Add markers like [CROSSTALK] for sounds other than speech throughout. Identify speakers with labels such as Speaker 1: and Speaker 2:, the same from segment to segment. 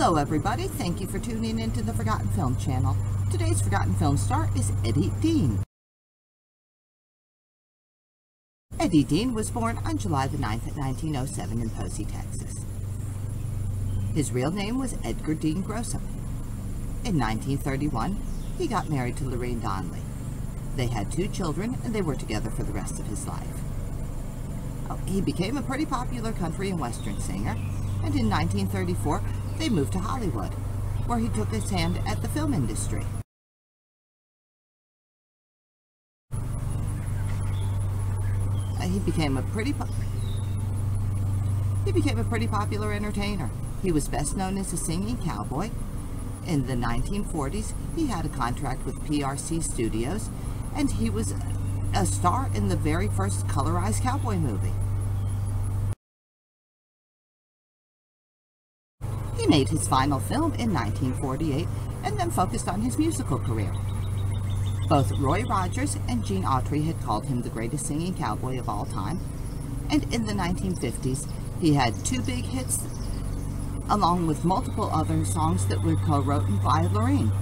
Speaker 1: Hello, everybody. Thank you for tuning in to the Forgotten Film channel. Today's Forgotten Film star is Eddie Dean. Eddie Dean was born on July the 9th, 1907 in Posey, Texas. His real name was Edgar Dean Grossum. In 1931, he got married to Lorraine Donnelly. They had two children, and they were together for the rest of his life. Oh, he became a pretty popular country and western singer, and in 1934, they moved to Hollywood, where he took his hand at the film industry. Uh, he became a pretty he became a pretty popular entertainer. He was best known as a singing cowboy. In the 1940s, he had a contract with PRC Studios, and he was a star in the very first colorized cowboy movie. Made his final film in 1948 and then focused on his musical career. Both Roy Rogers and Gene Autry had called him the greatest singing cowboy of all time, and in the 1950s he had two big hits along with multiple other songs that were co-written by Lorraine.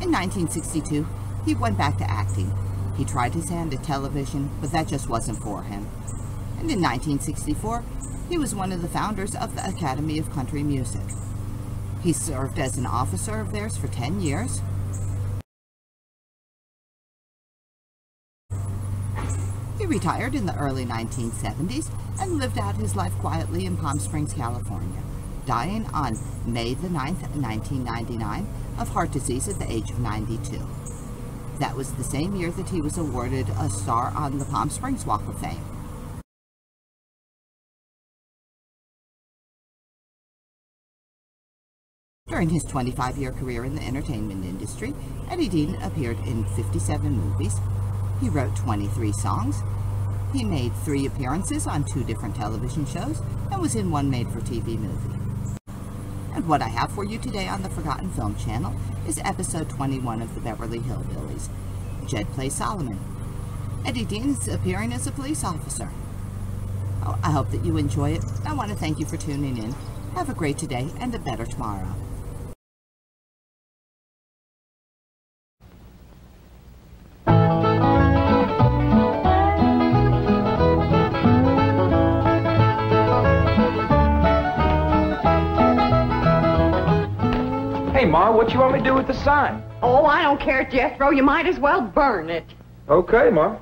Speaker 1: In 1962, he went back to acting. He tried his hand at television, but that just wasn't for him. And in 1964, he was one of the founders of the Academy of Country Music. He served as an officer of theirs for 10 years. He retired in the early 1970s and lived out his life quietly in Palm Springs, California, dying on May the 9th, 1999 of heart disease at the age of 92. That was the same year that he was awarded a star on the Palm Springs Walk of Fame. During his 25-year career in the entertainment industry, Eddie Dean appeared in 57 movies. He wrote 23 songs. He made three appearances on two different television shows and was in one made-for-TV movie. And what I have for you today on the Forgotten Film channel is episode 21 of the Beverly Hillbillies. Jed plays Solomon. Eddie Dean is appearing as a police officer. Oh, I hope that you enjoy it. I want to thank you for tuning in. Have a great today and a better tomorrow.
Speaker 2: Ma, what you want me to do with the sign?
Speaker 3: Oh, I don't care, Jethro. You might as well burn it.
Speaker 2: Okay, Ma.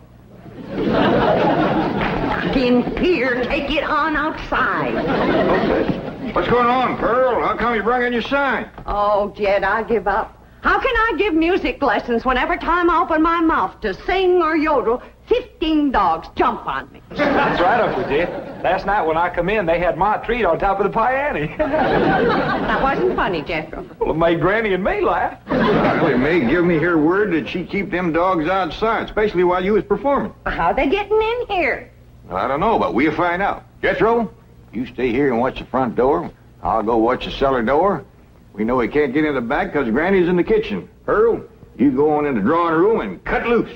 Speaker 3: In here, take it on outside.
Speaker 2: Okay.
Speaker 4: What's going on, Pearl? How come you brought in your sign?
Speaker 3: Oh, Jed, I give up. How can I give music lessons when every time I open my mouth to sing or yodel, 15 dogs jump on me?
Speaker 2: That's right, Uncle Jed. Last night when I come in, they had my treat on top of the piano.
Speaker 3: That wasn't funny, Jethro.
Speaker 2: well, it made Granny and me laugh.
Speaker 4: Well, May give me her word that she keep them dogs outside, especially while you was performing.
Speaker 3: How they getting in here?
Speaker 4: I don't know, but we'll find out. Jethro, you stay here and watch the front door. I'll go watch the cellar door. We know we can't get in the back because Granny's in the kitchen. Earl, you go on in the drawing room and cut loose.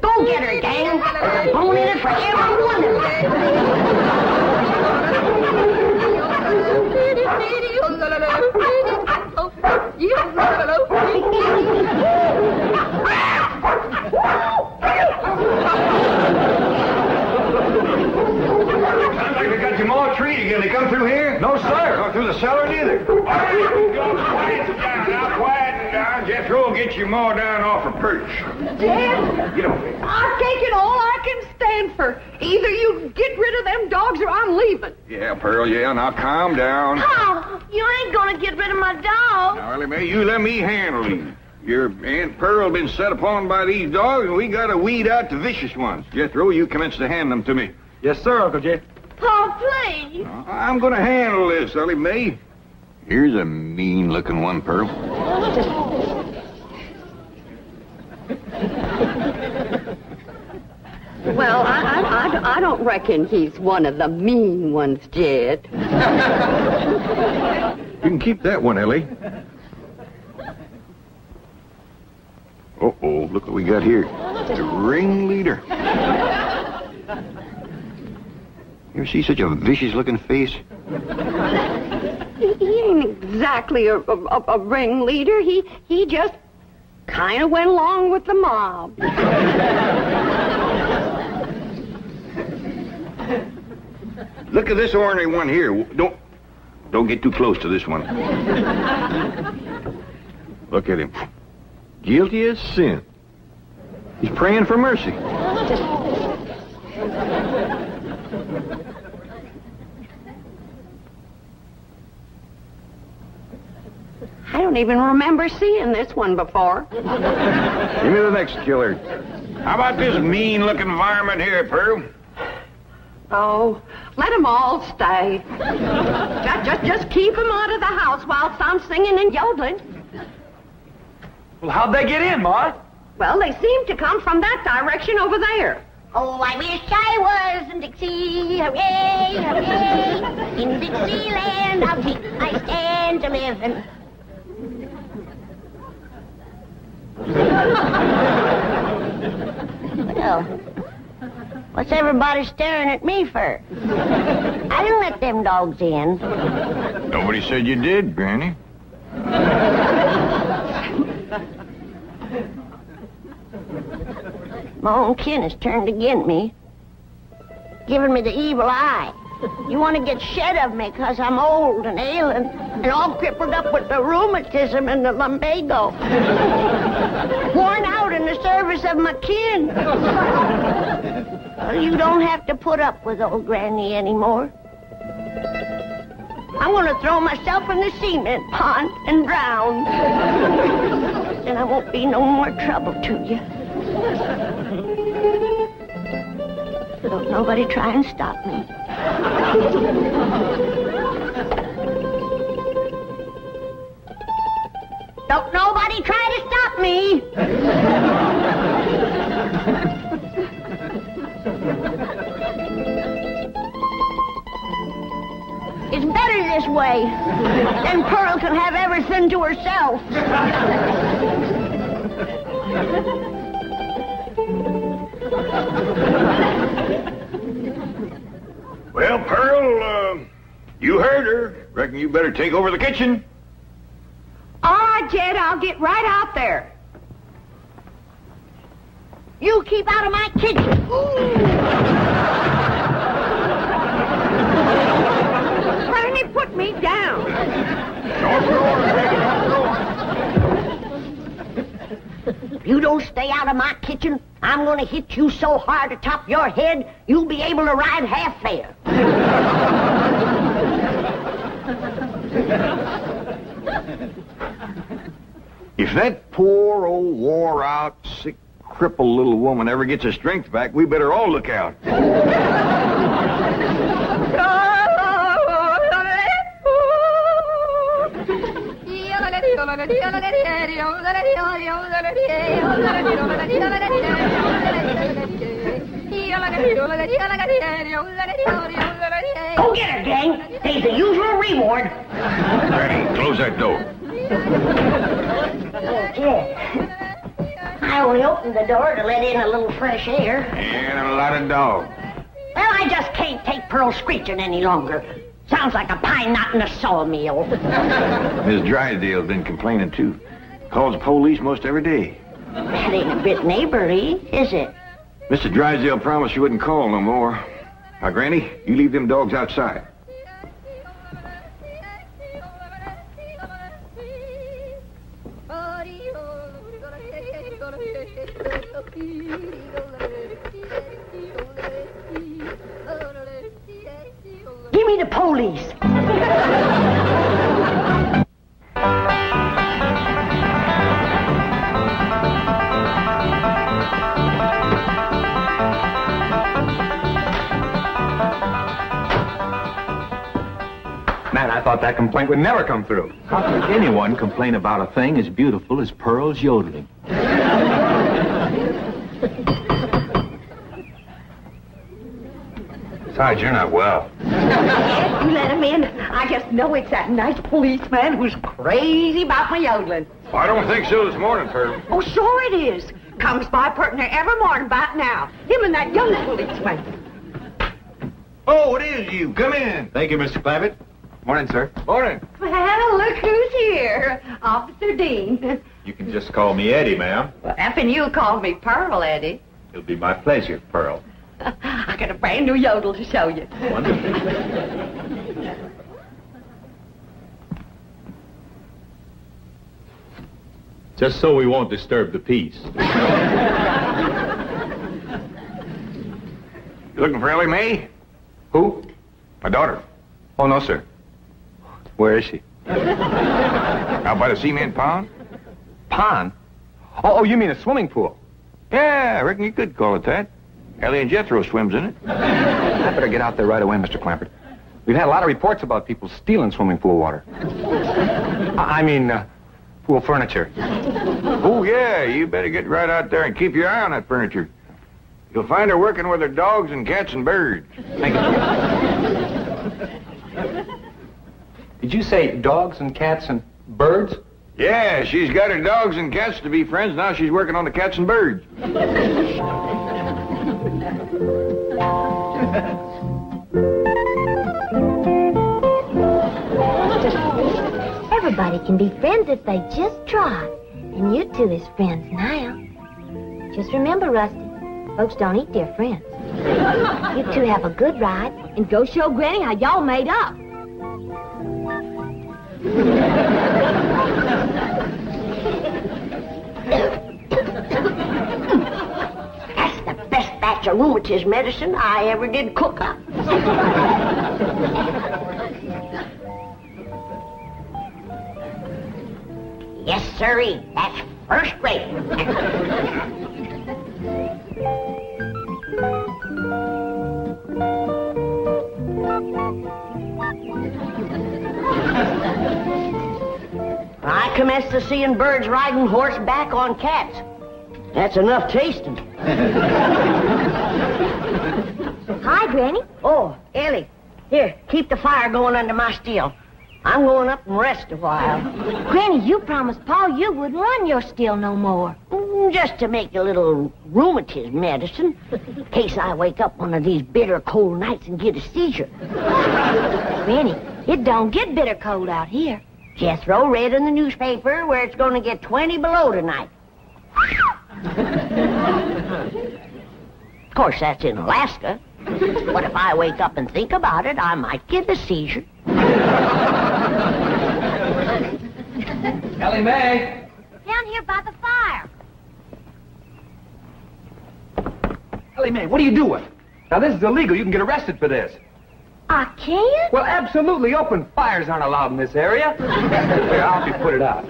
Speaker 3: Go get her, gang. In it for
Speaker 4: like they got your more treat again. They come through here?
Speaker 2: No, sir.
Speaker 4: Or through the cellar neither. Quiet down now, quiet down. Jethro will get you more down off a perch.
Speaker 3: Jed,
Speaker 4: Get over here.
Speaker 3: I've taken all I can stand for. Either you get rid of them dogs or I'm leaving.
Speaker 4: Yeah, Pearl, yeah. Now calm down.
Speaker 5: Oh, you ain't gonna get rid of my dog.
Speaker 4: Now, Ellie Mae, you let me handle him. Your Aunt Pearl been set upon by these dogs, and we gotta weed out the vicious ones. Jethro, you commence to hand them to me.
Speaker 2: Yes, sir, Uncle Jed.
Speaker 5: Oh, please.
Speaker 4: Uh, I'm gonna handle this, Ellie Mae. Here's a mean-looking one, Pearl.
Speaker 3: Well, I, I, I, I don't reckon he's one of the mean ones, Jed.
Speaker 4: You can keep that one, Ellie. Uh-oh, look what we got here. The ringleader. You ever see such a vicious-looking face?
Speaker 3: He, he ain't exactly a, a, a ringleader. He, he just kind of went along with the mob.
Speaker 4: Look at this ornery one here. Don't, don't get too close to this one. Look at him. Guilty as sin. He's praying for mercy.
Speaker 3: I don't even remember seeing this one before.
Speaker 4: Give me the next killer. How about this mean-looking varmint here, Pearl?
Speaker 3: Oh, let them all stay. just, just, just keep 'em out of the house whilst I'm singing and yodeling.
Speaker 2: Well, how'd they get in, Ma?
Speaker 3: Well, they seem to come from that direction over there.
Speaker 5: Oh, I wish I was in Dixie, hooray, hooray. In Dixieland, I'll take my stand to living. Well, what's everybody staring at me for? I didn't let them dogs in.
Speaker 4: Nobody said you did, Granny.
Speaker 5: My own kin has turned against me, giving me the evil eye. You want to get shed of me because I'm old and ailing and all crippled up with the rheumatism and the lumbago. Worn out in the service of my kin. Well, you don't have to put up with old Granny anymore. I'm going to throw myself in the cement pond and drown. then I won't be no more trouble to you. Don't nobody try and stop me. Don't nobody try to stop me. It's better this way. Then Pearl can have everything to herself. [LAUGHS]
Speaker 4: Well, Pearl, uh, you heard her. Reckon you better take over the kitchen.
Speaker 3: All right, Jed, I'll get right out there.
Speaker 5: You keep out of my kitchen. [LAUGHS]
Speaker 3: Granny, put me down
Speaker 4: her, Granny, don't throw her.
Speaker 5: If you don't stay out of my kitchen, I'm going to hit you so hard atop your head, you'll be able to ride half fare.
Speaker 4: If that poor old wore-out, sick, crippled little woman ever gets her strength back, we better all look out.
Speaker 5: Go get her, gang. There's the usual reward.
Speaker 4: Granny, close that door.
Speaker 5: I only opened the door to let in a little fresh air.
Speaker 4: And a lot of dog.
Speaker 5: Well, I just can't take Pearl screeching any longer. Sounds like a pine knot in a sawmill. [LAUGHS]
Speaker 4: Miss Drysdale's been complaining, too. Calls the police most every day.
Speaker 5: That ain't a bit neighborly, is it?
Speaker 4: Mr. Drysdale promised she wouldn't call no more. Now, Granny, you leave them dogs outside.
Speaker 5: Me the police.
Speaker 2: Man, I thought that complaint would never come through.
Speaker 6: How could anyone complain about a thing as beautiful as Pearl's yodeling? Besides, you're not well.
Speaker 3: Ed, you let him in. I just know it's that nice policeman who's crazy about my yodeling.
Speaker 4: I don't think so this morning, Pearl.
Speaker 3: Oh, sure it is. Comes by pert near every morning about now. Him and that young policeman.
Speaker 4: Oh, it is you. Come in.
Speaker 6: Thank you, Mr. Clampett. Morning, sir.
Speaker 4: Morning.
Speaker 3: Well, look who's here. Officer Dean.
Speaker 6: You can just call me Eddie, ma'am.
Speaker 3: Well, F and you called me Pearl, Eddie.
Speaker 6: It'll be my pleasure, Pearl. [LAUGHS]
Speaker 3: I got a brand new yodel to show you.
Speaker 6: Wonderful. Just so we won't disturb the peace.
Speaker 4: You looking for Ellie Mae?
Speaker 6: Who?
Speaker 4: My daughter.
Speaker 6: Oh, no, sir. Where is she?
Speaker 4: Out by the cement pond?
Speaker 6: Pond? Oh, oh, you mean a swimming pool?
Speaker 4: Yeah, I reckon you could call it that. Ellie and Jethro swims in it.
Speaker 7: I better get out there right away, Mr. Clampett. We've had a lot of reports about people stealing swimming pool water. I I mean, uh, pool furniture.
Speaker 4: Oh, yeah, you better get right out there and keep your eye on that furniture. You'll find her working with her dogs and cats and birds.
Speaker 7: Thank you. Did you say dogs and cats and birds?
Speaker 4: Yeah, she's got her dogs and cats to be friends. Now she's working on the cats and birds. [LAUGHS]
Speaker 8: Everybody can be friends if they just try. And you two is friends now. Just remember, Rusty, folks don't eat their friends. You two have a good ride and go show Granny how y'all made up. [LAUGHS]
Speaker 5: That's batch of rheumatism medicine I ever did cook up. yes, sirree. That's first rate. I commenced to seeing birds riding horseback on cats. That's enough tasting.
Speaker 8: Hi, Granny.
Speaker 5: Oh, Ellie, here, keep the fire going under my steel. I'm going up and rest a while.
Speaker 8: Granny, you promised Pa you wouldn't run your steel no more.
Speaker 5: Mm, Just to make a little rheumatism medicine, in case I wake up one of these bitter cold nights and get a seizure.
Speaker 8: Granny, it don't get bitter cold out here.
Speaker 5: Jethro read in the newspaper where it's going to get 20 below tonight. Of course, that's in Alaska. But if I wake up and think about it, I might get a seizure.
Speaker 7: Ellie Mae!
Speaker 8: Down here by the fire.
Speaker 7: Ellie Mae, what are you doing? Now, this is illegal. You can get arrested for this.
Speaker 8: I can't?
Speaker 7: Well, absolutely. Open fires aren't allowed in this area. Here, I'll help you put it out.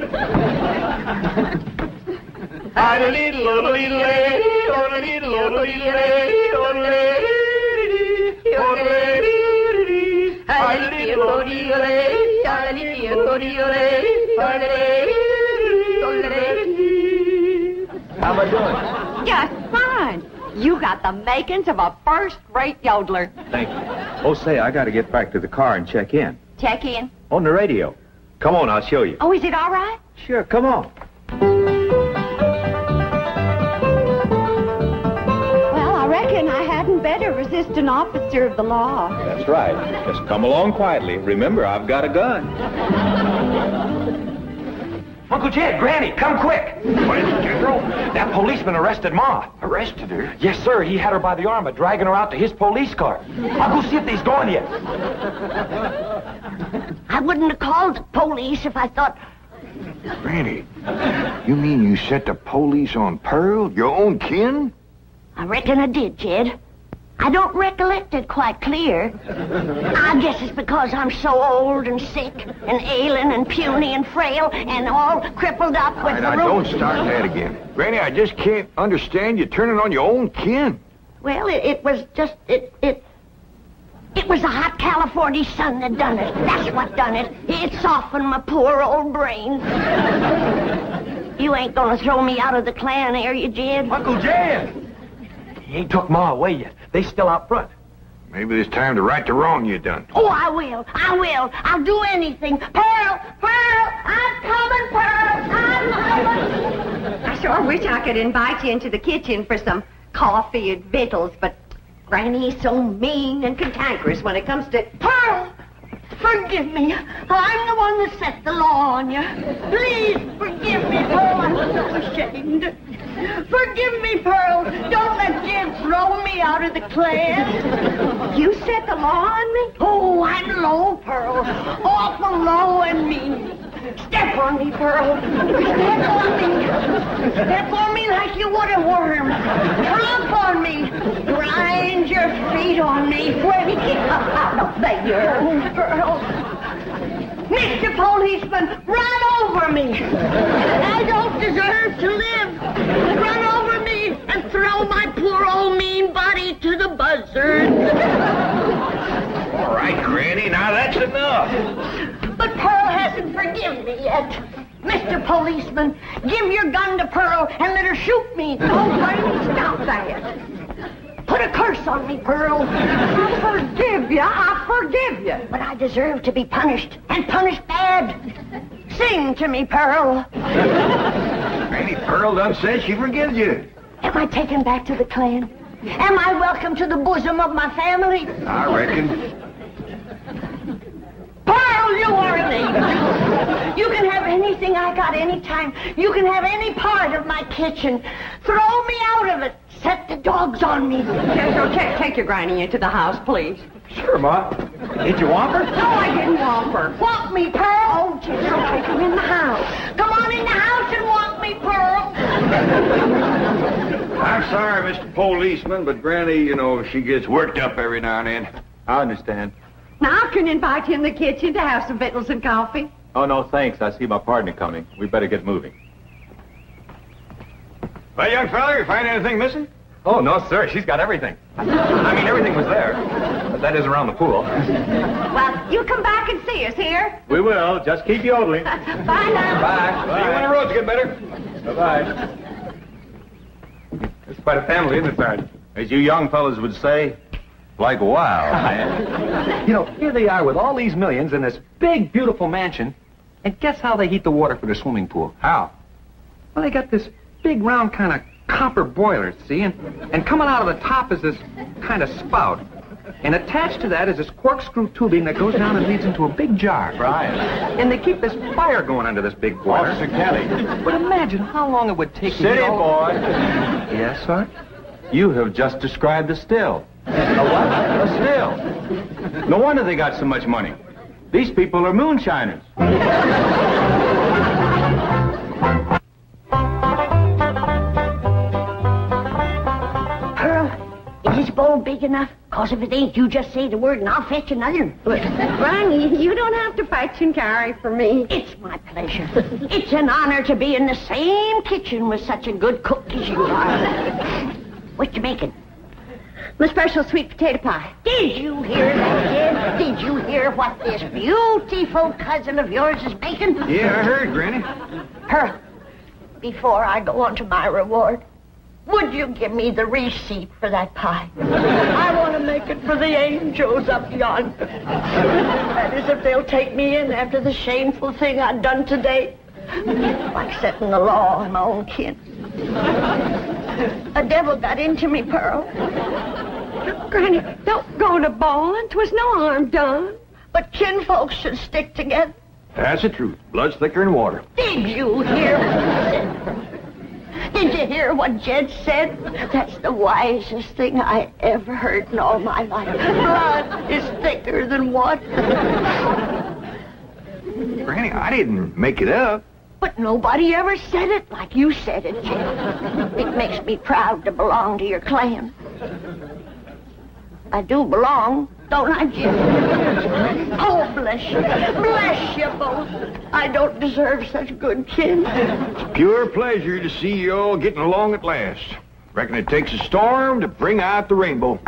Speaker 7: How am I doing?
Speaker 3: Just fine. You got the makings of a first-rate yodeler.
Speaker 6: Thank you. Oh, say, I got to get back to the car and check in.
Speaker 3: Check in.
Speaker 6: On the radio. Come on, I'll show you.
Speaker 3: Oh, is it all right?
Speaker 6: Sure, come on.
Speaker 3: Reckon I hadn't better resist an officer of the law.
Speaker 6: That's right. Just come along quietly. Remember, I've got a gun.
Speaker 7: Uncle Jed, Granny, come quick.
Speaker 4: What is it, General?
Speaker 7: That policeman arrested Ma.
Speaker 4: Arrested her?
Speaker 7: Yes, sir. He had her by the arm, and dragging her out to his police car. I'll go see if he's gone yet.
Speaker 5: I wouldn't have called the police if I thought.
Speaker 4: Granny, you mean you set the police on Pearl, your own kin?
Speaker 5: I reckon I did, Jed. I don't recollect it quite clear. I guess it's because I'm so old and sick and ailing and puny and frail and all crippled up with
Speaker 4: All right,
Speaker 5: the
Speaker 4: now, don't start that again. Granny, I just can't understand you turning on your own kin.
Speaker 5: Well, it, it was just it it. It was the hot California sun that done it. That's what done it. It softened my poor old brain. you ain't gonna throw me out of the clan, are you, Jed?
Speaker 7: Uncle Jed! He ain't took Ma away yet. They still out front.
Speaker 4: Maybe it's time to right the wrong you done.
Speaker 5: Oh, I will. I will. I'll do anything. Pearl, Pearl, I'm coming, Pearl. I'm coming.
Speaker 3: I sure wish I could invite you into the kitchen for some coffee and victuals, but Granny's so mean and cantankerous when it comes to...
Speaker 5: Pearl, forgive me. I'm the one that set the law on you. Please forgive me, Pearl. I'm so ashamed. Forgive me, Pearl. Don't let Jim throw me out of the clan.
Speaker 3: You set the law on me?
Speaker 5: Oh, I'm low, Pearl. Awful low and mean. Step on me, Pearl. Step on me. Step on me like you would a worm. Trump on me. Grind your feet on me. Me get out of there, Pearl. Mr. Policeman, run over me. Deserve to live. Run over me and throw my poor old mean body to the buzzard.
Speaker 4: All right, Granny, now that's enough.
Speaker 5: But Pearl hasn't forgiven me yet. Mr. Policeman, give your gun to Pearl and let her shoot me.
Speaker 3: Oh, Granny, stop that.
Speaker 5: Put a curse on me, Pearl.
Speaker 3: I forgive you. I forgive you.
Speaker 5: But I deserve to be punished, and punished bad. Sing to me, Pearl.
Speaker 4: Granny Pearl done said she forgives you.
Speaker 5: Am I taken back to the clan? Am I welcome to the bosom of my family?
Speaker 4: I reckon.
Speaker 5: Pearl, you are an angel. You can have anything I got anytime. You can have any part of my kitchen. Throw me out of it. Set the dogs on me.
Speaker 3: Yes, okay, take your Granny into the house, please.
Speaker 2: Sure, Ma. Did you want her?
Speaker 5: No, I didn't want her. Want me, Pearl? Oh, Jethro, take him in the house. Come on in the house and want me, Pearl.
Speaker 4: I'm sorry, Mr. Policeman, but Granny, you know, she gets worked up every now and then.
Speaker 6: I understand.
Speaker 3: Now, I can invite you in the kitchen to have some victuals and coffee.
Speaker 6: Oh, no, thanks. I see my partner coming. We better get moving.
Speaker 4: Well, young fella, you find anything missing?
Speaker 7: Oh, no, sir. She's got everything. I mean, everything was there. But that is around the pool.
Speaker 3: Well, you come back and see us here.
Speaker 6: We will. Just keep yodeling. [LAUGHS]
Speaker 3: Bye now.
Speaker 7: Bye.
Speaker 4: See you when the roads get better.
Speaker 6: Bye-bye. It's quite a family, isn't it, Sergeant? As you young fellas would say, like wow, man. [LAUGHS]
Speaker 7: You know, here they are with all these millions in this big, beautiful mansion. And guess how they heat the water for their swimming pool?
Speaker 6: How?
Speaker 7: Well, they got this big, round kind of copper boiler, see? And, and coming out of the top is this kind of spout. And attached to that is this corkscrew tubing that goes down and leads into a big jar.
Speaker 6: Right.
Speaker 7: And they keep this fire going under this big boiler.
Speaker 6: Officer Kelly.
Speaker 7: But imagine how long it would take to
Speaker 6: City
Speaker 7: all-
Speaker 6: boy.
Speaker 7: Yes, sir?
Speaker 6: You have just described a still. A what? A still. No wonder they got so much money. These people are moonshiners.
Speaker 5: This bowl big enough? Cause if it ain't, you just say the word and I'll fetch another.
Speaker 3: Granny, you don't have to fetch and carry for me.
Speaker 5: It's my pleasure. it's an honor to be in the same kitchen with such a good cook as you are. What you making?
Speaker 3: My special sweet potato pie.
Speaker 5: Did you hear that, kid? Did you hear what this beautiful cousin of yours is making?
Speaker 4: Yeah, I heard, Granny.
Speaker 5: Pearl, before I go on to my reward, would you give me the receipt for that pie? I want to make it for the angels up yonder. That is, if they'll take me in after the shameful thing I've done today. Like setting the law on my own kin. A devil got into me, Pearl.
Speaker 3: Granny, don't go to bawling. 'Twas no harm done.
Speaker 5: But kinfolks should stick together.
Speaker 4: That's the truth. Blood's thicker than water.
Speaker 5: Did you hear what he said? Did you hear what Jed said? That's the wisest thing I ever heard in all my life. Blood is thicker than water.
Speaker 4: Granny, I didn't make it up.
Speaker 5: But nobody ever said it like you said it, Jed. It makes me proud to belong to your clan. I do belong, don't I, Jed? Oh, bless you. Bless you both. I don't deserve such good kin.
Speaker 4: It's pure pleasure to see you all getting along at last. Reckon it takes a storm to bring out the rainbow.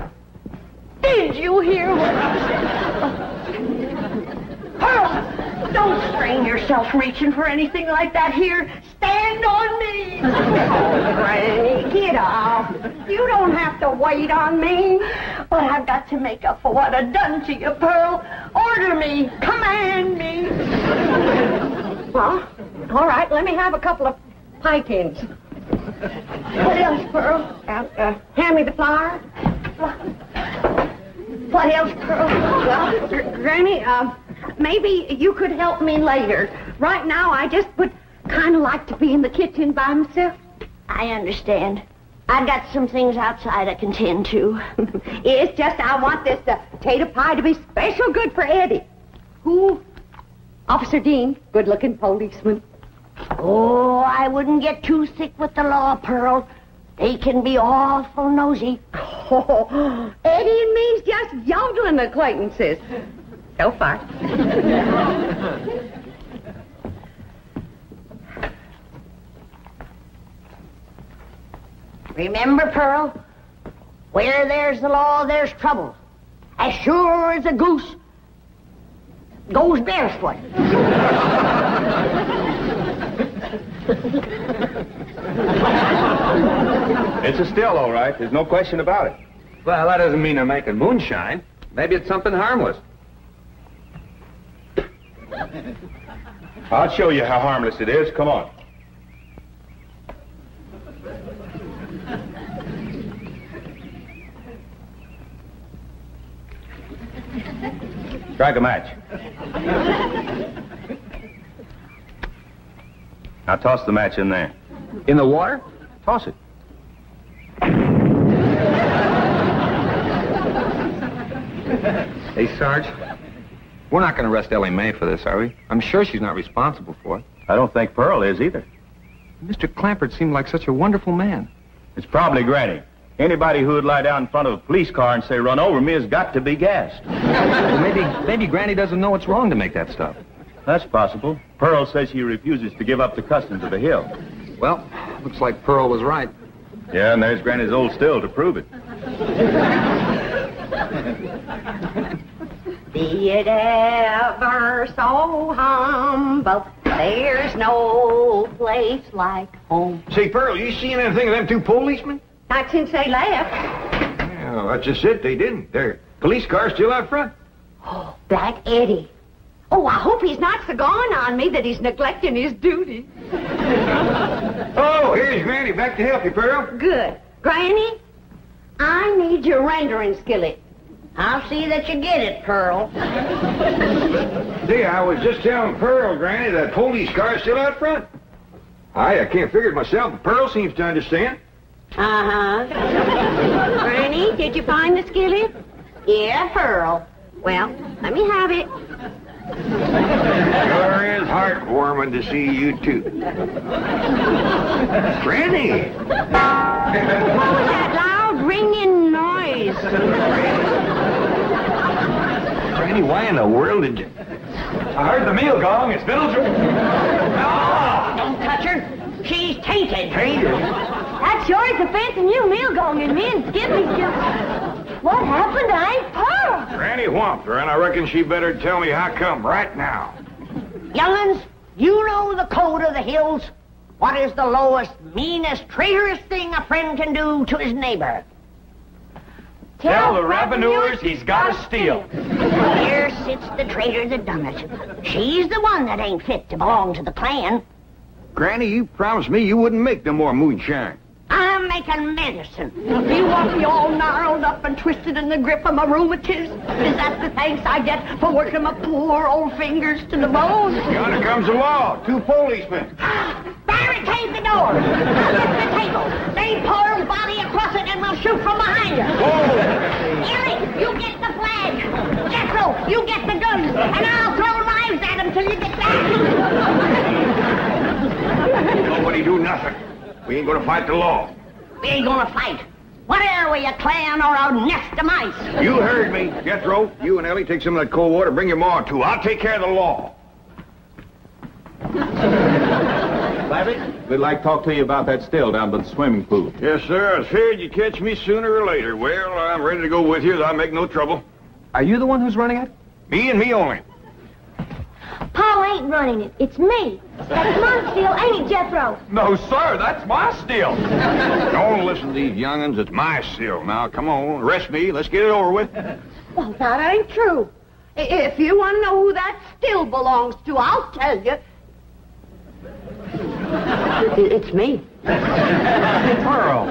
Speaker 5: Did you hear what I said?
Speaker 3: Don't strain yourself reaching for anything like that here. Stand on me. Oh, Granny, get up. You don't have to wait on me. But I've got to make up for what I've done to you, Pearl. Order me. Command me. Well, all right, let me have a couple of pie tins. What else, Pearl? Uh, uh, hand me the flour. What else, Pearl? Well, Gr- Granny, uh, maybe you could help me later. Right now, I just would kind of like to be in the kitchen by myself.
Speaker 5: I understand. I've got some things outside I can tend to. [LAUGHS]
Speaker 3: it's just I want this uh, potato pie to be special good for Eddie. Who? Officer Dean, good-looking policeman.
Speaker 5: Oh, I wouldn't get too sick with the law, Pearl. They can be awful nosy.
Speaker 3: Oh, [LAUGHS] Eddie and me's just yodeling acquaintances. So far.
Speaker 5: Remember, Pearl? Where there's the law, there's trouble. As sure as a goose goes barefoot.
Speaker 6: It's a still, all right. There's no question about it.
Speaker 7: Well, that doesn't mean they're making moonshine. Maybe it's something harmless.
Speaker 6: I'll show you how harmless it is. Come on. Strike a match. Now toss the match in there.
Speaker 7: In the water? Toss it. Hey, Sarge. We're not going to arrest Ellie Mae for this, are we? I'm sure she's not responsible for it.
Speaker 6: I don't think Pearl is either.
Speaker 7: Mr. Clampett seemed like such a wonderful man.
Speaker 6: It's probably Granny. Anybody who would lie down in front of a police car and say, run over me, has got to be gassed.
Speaker 7: Well, [LAUGHS] maybe, maybe Granny doesn't know it's wrong to make that stuff.
Speaker 6: That's possible. Pearl says she refuses to give up the customs of the hill.
Speaker 7: Well, looks like Pearl was right.
Speaker 6: Yeah, and there's Granny's old still to prove it. [LAUGHS]
Speaker 3: Be it ever so humble, there's no place like home.
Speaker 4: Say, Pearl, you seen anything of them two policemen?
Speaker 3: Not since they left.
Speaker 4: Well, that's just it. They didn't. Their police car's still out front.
Speaker 3: Oh, that Eddie. Oh, I hope he's not so gone on me that he's neglecting his duty.
Speaker 4: Oh, here's Granny. Back to help you, Pearl.
Speaker 3: Good. Granny, I need your rendering skillet.
Speaker 5: I'll see that you get it, Pearl.
Speaker 4: See, I was just telling Pearl, Granny, that police car's still out front. I, I can't figure it myself, but Pearl seems to understand.
Speaker 3: Uh-huh. Granny, did you find the skillet?
Speaker 5: Yeah, Pearl.
Speaker 3: Well, let me have it.
Speaker 4: Sure is heartwarming to see you two. Granny!
Speaker 3: What was that loud ringing noise?
Speaker 4: Granny, why in the world did you...
Speaker 2: I heard the meal gong. It's Fiddletree.
Speaker 5: Ah, don't touch her. She's tainted.
Speaker 4: Tainted?
Speaker 8: That sure is a fancy new meal going in me and Skippy just... What happened to Aunt Pearl?
Speaker 4: Granny whomped her, and I reckon she better tell me how come right now.
Speaker 5: Young'uns, you know the code of the hills. What is the lowest, meanest, traitorous thing a friend can do to his neighbor?
Speaker 2: Tell the revenuers he's got to steal.
Speaker 5: Here sits the traitor that done it. She's the one that ain't fit to belong to the clan.
Speaker 4: Granny, you promised me you wouldn't make no more moonshine.
Speaker 5: I'm making medicine.
Speaker 3: You want me all gnarled up and twisted in the grip of my rheumatism? Is that the thanks I get for working my poor old fingers to the bone?
Speaker 4: Yonder comes the law. Two policemen. [GASPS]
Speaker 5: Barricade the door. Lift the table. Lay Pearl's body across it and we'll shoot from behind her.
Speaker 4: Whoa!
Speaker 5: Eric, you get the flag. Jethro, you get the guns. And I'll throw knives at them till you get back.
Speaker 4: Nobody do nothing. We ain't gonna fight the law.
Speaker 5: We ain't gonna fight. What are we, a clan or a nest of mice?
Speaker 4: You heard me. Jethro, you and Ellie take some of that cold water. Bring your ma, too. I'll take care of the law.
Speaker 6: Larry, we'd like to talk to you about that still down by the swimming pool.
Speaker 4: Yes, sir. I was feared you'd catch me sooner or later. Well, I'm ready to go with you. I'll make no trouble.
Speaker 7: Are you the one who's running it?
Speaker 4: Me and me only.
Speaker 8: Pa ain't running it. It's me. That's my steel, ain't it, Jethro?
Speaker 6: No, sir, that's my steel.
Speaker 4: Don't listen to these young'uns. It's my seal. Now, come on, arrest me. Let's get it over with.
Speaker 3: Well, that ain't true. If you want to know who that still belongs to, I'll tell you. It's me.
Speaker 7: Pearl.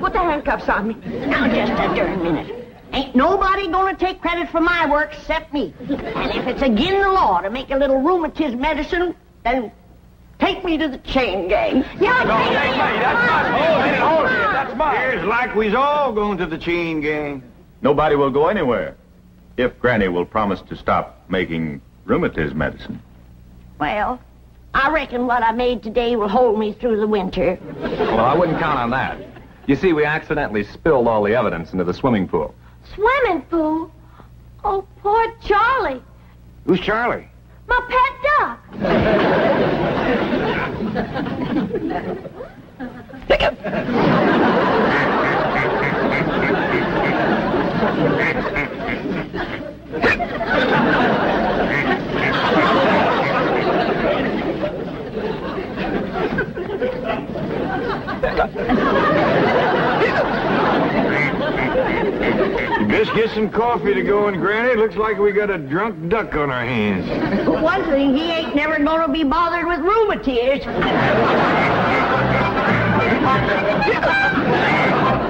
Speaker 3: Put the handcuffs on me.
Speaker 5: Now, just a darn minute. Ain't nobody gonna take credit for my work except me. And if it's again the law to make a little rheumatism medicine, then take me to the chain gang.
Speaker 3: Yeah,
Speaker 6: No, that's me. That's my steel. Wait, hold it. That's mine.
Speaker 4: Here's like we's all going to the chain gang.
Speaker 6: Nobody will go anywhere if Granny will promise to stop making rheumatism medicine.
Speaker 5: Well, I reckon what I made today will hold me through the winter.
Speaker 7: Well, I wouldn't count on that. You see, we accidentally spilled all the evidence into the swimming pool.
Speaker 8: Swimming pool? Oh, poor Charlie.
Speaker 4: Who's Charlie?
Speaker 8: My pet duck. [LAUGHS]
Speaker 4: Just get some coffee to go in, Granny. Looks like we got a drunk duck on our hands. [LAUGHS]
Speaker 5: For one thing, he ain't never gonna be bothered with rheumatiz. [LAUGHS]